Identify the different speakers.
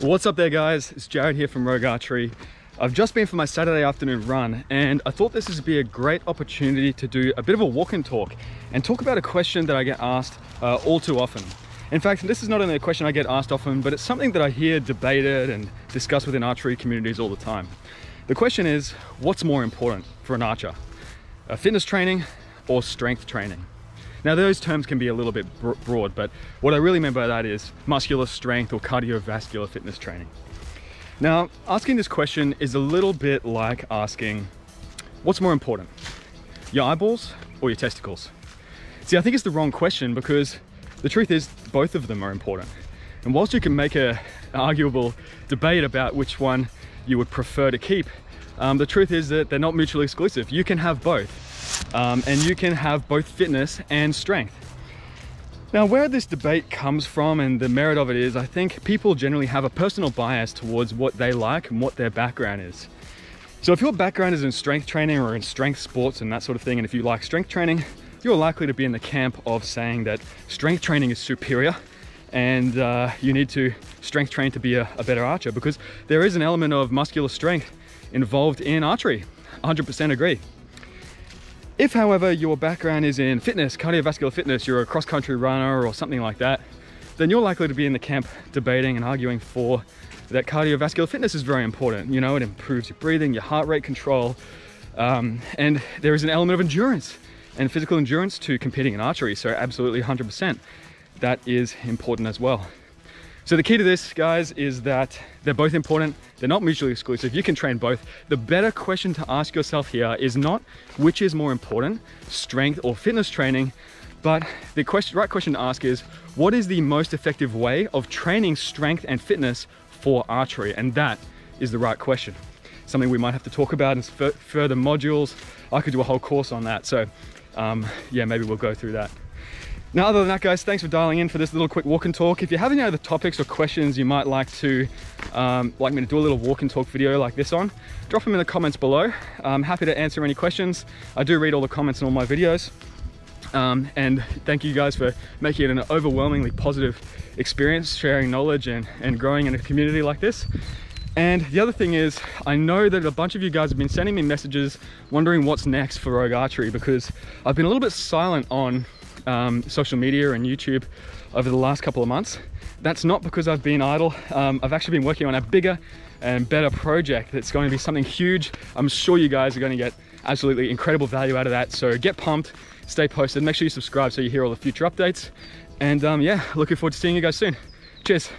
Speaker 1: What's up there guys? It's Jarryd here from Rogue Archery. I've just been for my Saturday afternoon run and I thought this would be a great opportunity to do a bit of a walk and talk and talk about a question that I get asked uh, all too often. In fact, this is not only a question I get asked often, but it's something that I hear debated and discussed within archery communities all the time. The question is, what's more important for an archer? A fitness training or strength training? Now those terms can be a little bit broad, but what I really mean by that is muscular strength or cardiovascular fitness training. Now, asking this question is a little bit like asking, what's more important, your eyeballs or your testicles? See, I think it's the wrong question because the truth is both of them are important. And whilst you can make a, an arguable debate about which one you would prefer to keep, um, the truth is that they're not mutually exclusive. You can have both um, and you can have both fitness and strength. Now, where this debate comes from and the merit of it is, I think people generally have a personal bias towards what they like and what their background is. So if your background is in strength training or in strength sports and that sort of thing, and if you like strength training, you're likely to be in the camp of saying that strength training is superior and uh, you need to strength train to be a, a better archer because there is an element of muscular strength involved in archery. 100% agree. If, however, your background is in fitness, cardiovascular fitness, you're a cross-country runner or something like that, then you're likely to be in the camp debating and arguing for that cardiovascular fitness is very important. You know, it improves your breathing, your heart rate control, um, and there is an element of endurance and physical endurance to competing in archery. So absolutely 100%, that is important as well. So the key to this, guys, is that they're both important. They're not mutually exclusive. You can train both. The better question to ask yourself here is not which is more important, strength or fitness training, but the question, right question to ask is, what is the most effective way of training strength and fitness for archery? And that is the right question. Something we might have to talk about in further modules. I could do a whole course on that. So um, yeah, maybe we'll go through that. Now, other than that, guys, thanks for dialing in for this little quick walk and talk. If you have any other topics or questions you might like to, um, like me to do a little walk and talk video like this on, drop them in the comments below. I'm happy to answer any questions. I do read all the comments in all my videos. Um, and thank you guys for making it an overwhelmingly positive experience, sharing knowledge and, and growing in a community like this. And the other thing is, I know that a bunch of you guys have been sending me messages wondering what's next for Rogue Archery because I've been a little bit silent on um, social media and YouTube over the last couple of months. That's not because I've been idle. Um, I've actually been working on a bigger and better project that's going to be something huge. I'm sure you guys are going to get absolutely incredible value out of that. So get pumped, stay posted, make sure you subscribe so you hear all the future updates. And um, yeah, looking forward to seeing you guys soon. Cheers.